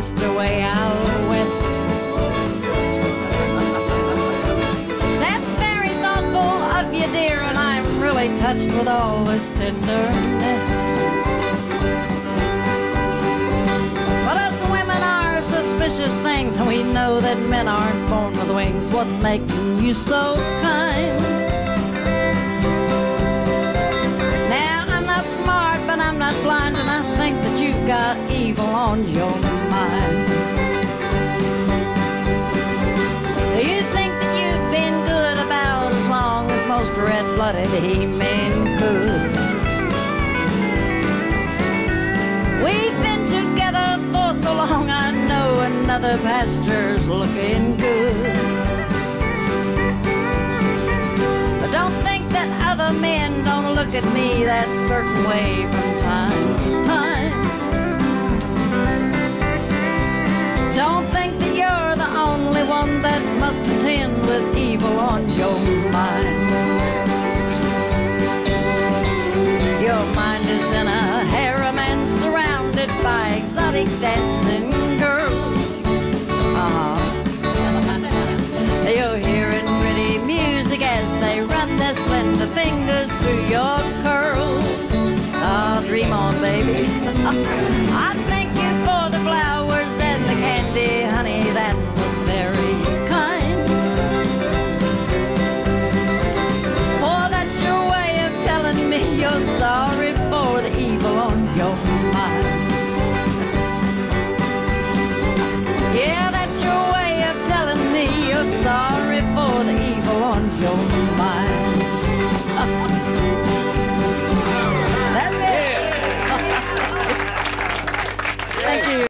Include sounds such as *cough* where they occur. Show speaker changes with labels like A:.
A: sister way out west. That's very thoughtful of you, dear, and I'm really touched with all this tenderness. But us women are suspicious things, and we know that men aren't born with wings. What's making you so kind? Now I'm not smart, but I'm not blind, and I think that you've got evil on your mind. Most red-blooded men could? We've been together for so long, I know another pasture's looking good. But don't think that other men don't look at me that certain way from time. By exotic dancing girls. Uh-huh. *laughs* You're hearing pretty music as they run their slender fingers through your curls. Ah, dream on, baby. *laughs* sorry for the evil on your